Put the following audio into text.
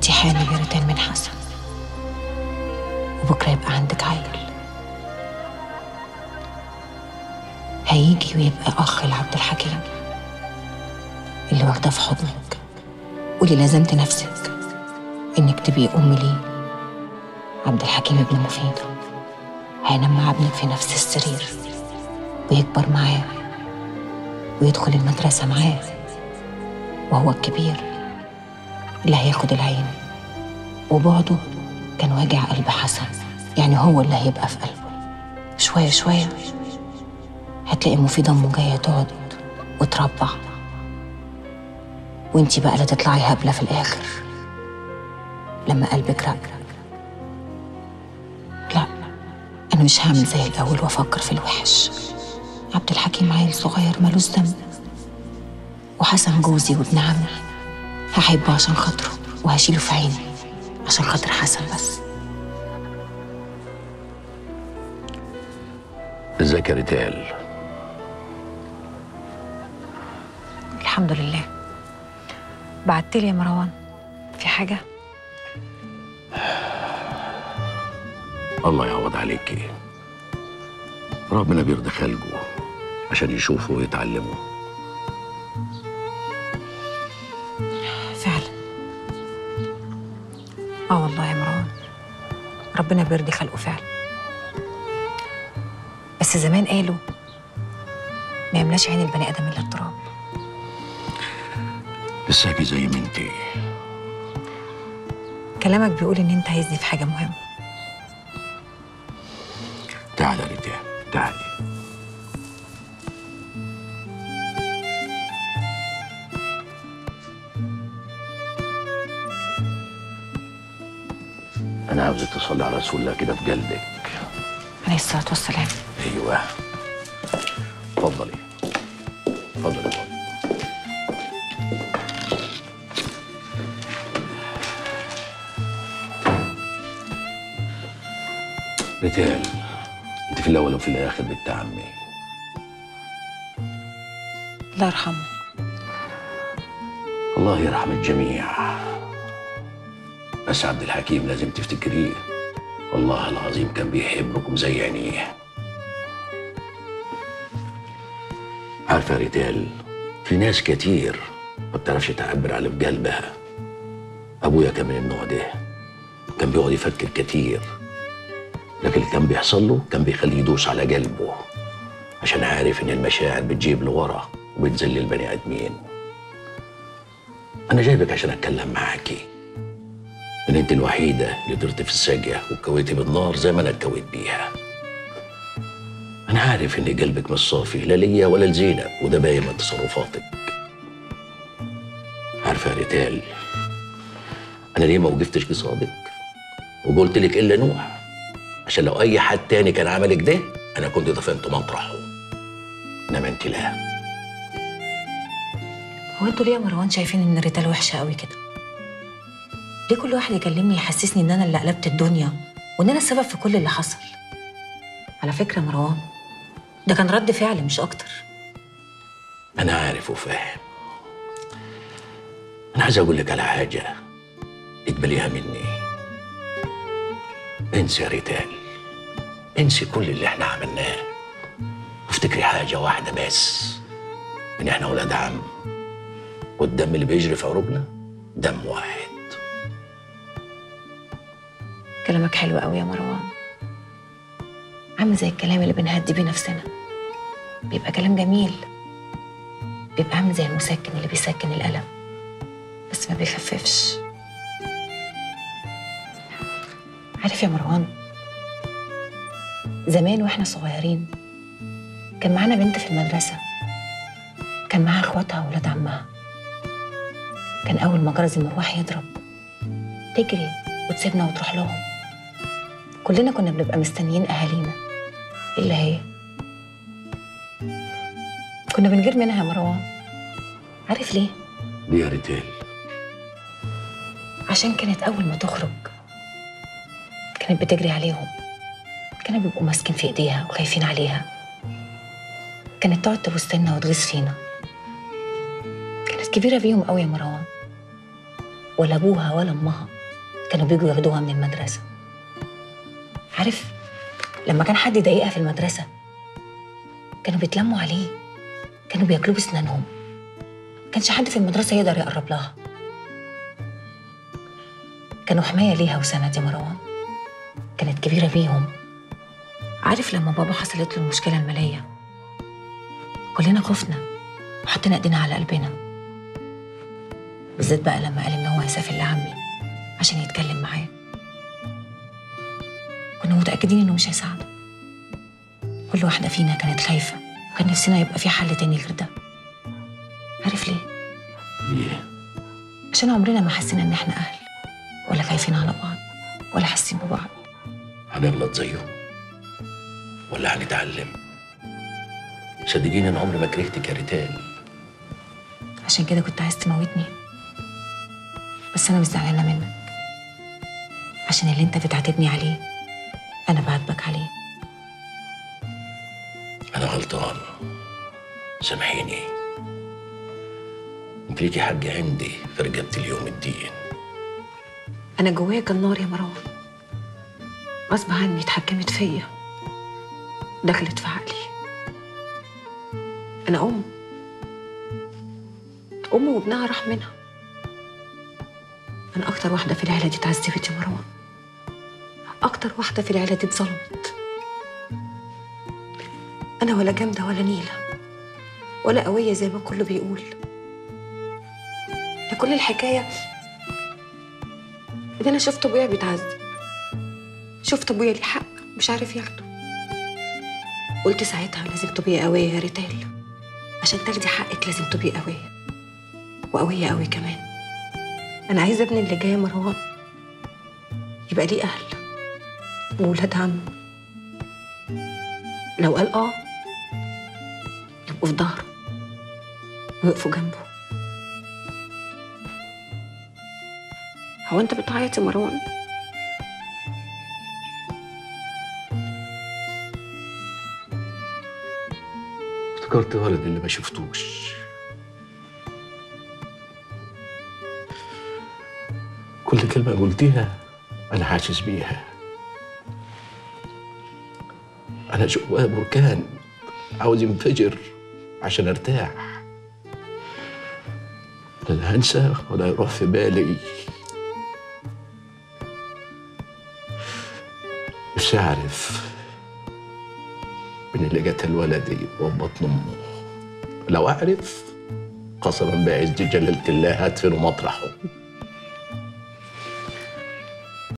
انت حامل يا ريتان من حسن. وبكرة يبقى عندك عيل هيجي ويبقى أخ لعبد الحكيم اللي واخداه في حضنك. واللي لازمت نفسك إنك تبقي أم ليه؟ عبد الحكيم ابن مفيد. هينام مع ابنك في نفس السرير. ويكبر معاه. ويدخل المدرسة معاه. وهو الكبير. اللي هياخد العين. وبعده كان واجع قلب حسن. يعني هو اللي هيبقى في قلبه. شوية شوية هتلاقي مفيدة أمه جاية تقعد وتربع. وإنتي بقى لا تطلعي هبلة في الآخر. لما قلبك رق. لا أنا مش هعمل زي الأول وأفكر في الوحش. عبد الحكيم عيل صغير ملوش ذنب وحسن جوزي وابن عمي. هحبه عشان خاطره وهشيله في عيني عشان خاطر حسن بس. ازيك يا ريتال؟ الحمد لله. بعتلي يا مروان في حاجة؟ الله يعوض عليكي. ربنا بيرضي خلقه عشان يشوفوا ويتعلموا ربنا بيرضي خلقه فعلا. بس زمان قالوا ما يملاش عين البني آدم إلا التراب لساكي زي ما انتي كلامك بيقول إن أنت عايزني في حاجة مهمة. تعالى يا ريتال تعالي أنا عاوزك تصلي على رسول الله كده في قلبك. عليه الصلاة والسلام. أيوه. اتفضلي اتفضلي ريتال انت في الأول وفي الآخر بنت عمي. الله يرحمه. الله يرحم الجميع. بس عبد الحكيم لازم تفتكريه. والله العظيم كان بيحبكم زي عينيه. عارفة يا ريتال في ناس كتير ما بتعرفش تعبر على في قلبها أبويا كان من النوع ده كان بيقعد يفكر كتير. لكن اللي كان بيحصل له كان بيخليه يدوس على قلبه عشان عارف إن المشاعر بتجيب لورا وبتذل البني آدمين. أنا جايبك عشان أتكلم معاكي. إن أنت الوحيدة اللي طرت في الساقية وكويتي بالنار زي ما أنا اتكويت بيها. أنا عارف إن قلبك مش صافي لا ليا ولا لزينب وده باين من تصرفاتك. عارفة يا ريتال أنا ليه ما وقفتش قصادك؟ وقلت لك إلا نوح عشان لو أي حد تاني كان عملك ده أنا كنت دفنت مطرحه. إنما أنت لا. هو أنتوا ليه يا مروان شايفين إن الريتال وحشة قوي كده؟ ليه كل واحد يكلمني يحسسني إن أنا اللي قلبت الدنيا وإن أنا السبب في كل اللي حصل؟ على فكرة مروان ده كان رد فعل مش أكتر. أنا عارف وفاهم. أنا عايز أقول لك على حاجة اقبليها مني. انسي يا ريتال. انسي كل اللي إحنا عملناه. وافتكري حاجة واحدة بس. إن إحنا ولاد عم. والدم اللي بيجري في عروقنا دم واحد. كلامك حلو قوي يا مروان. عامل زي الكلام اللي بنهدي بيه نفسنا. بيبقى كلام جميل. بيبقى عامل زي المسكن اللي بيسكن الألم بس ما بيخففش. عارف يا مروان زمان وإحنا صغيرين كان معانا بنت في المدرسة. كان معاها اخواتها وولاد عمها. كان أول ما جرس المروح يضرب. تجري وتسيبنا وتروح لهم. كلنا كنا بنبقى مستنيين أهالينا. إلا هي. كنا بنجير منها يا مروان عارف ليه؟ دي يا ريتال عشان كانت أول ما تخرج كانت بتجري عليهم. كانوا بيبقوا ماسكين في إيديها وخايفين عليها. كانت تقعد تبص لنا وتغيظ فينا. كانت كبيرة بيهم قوي يا مروان ولا أبوها ولا أمها كانوا بيجوا ياخدوها من المدرسة. عارف لما كان حد يضايقها في المدرسة كانوا بيتلموا عليه كانوا بياكلوه بسنانهم كانش حد في المدرسة يقدر يقرب لها. كانوا حماية ليها وسند يا مروان. كانت كبيرة بيهم. عارف لما بابا حصلت له المشكلة المالية؟ كلنا خفنا وحطينا إيدينا على قلبنا. بالذات بقى لما قال إن هو هيسافر لعمي عشان يتكلم معاه. كنا متأكدين انه مش هيساعده. كل واحدة فينا كانت خايفة وكان نفسنا يبقى في حل تاني غير ده. عارف ليه؟ ليه؟ عشان عمرنا ما حسينا ان إحنا أهل ولا خايفين على بعض ولا حاسين ببعض. هنغلط زيه ولا هنتعلم؟ صدقيني أنا عمري ما كرهتك يا ريتال عشان كده كنت عايز تموتني. بس أنا مش زعلانة منك. عشان اللي أنت بتعاتبني عليه. أنا بعاتبك عليه. أنا غلطان. سامحيني. انت ليكي حق عندي في رقبة اليوم الدين. أنا جوايا كان نار يا مروان. غصب عني اتحكمت فيا. دخلت في عقلي. أنا أم. أم وابنها راح منها. أنا أكتر واحدة في العيلة دي اتعذبت يا مروان. أكتر واحدة في العيلة دي اتظلمت. أنا ولا جامدة ولا نيلة ولا قوية زي ما كله بيقول. ده كل الحكاية ان أنا شفت أبويا بيتعذب. شفت أبويا ليه حق مش عارف ياخده. قلت ساعتها لازم تبقي قوية يا ريتال عشان تاخدي حقك لازم تبقي قوية وقوية قوي كمان. أنا عايزة ابني اللي جاي مروان يبقى ليه أهل. وولاد عم لو قال آه يبقوا في ظهره ويقفوا جنبه. هو أنت بتعيط يا مروان؟ افتكرت ولد اللي ما شفتوش. كل كلمة قلتيها أنا حاسس بيها. أنا جوايا بركان عاوز ينفجر عشان أرتاح. لا هنسى ولا يروح في بالي. نفسي أعرف من اللي قتل ولدي وبطن أمه. لو أعرف قسما بعز جلالة الله هدفنه مطرحه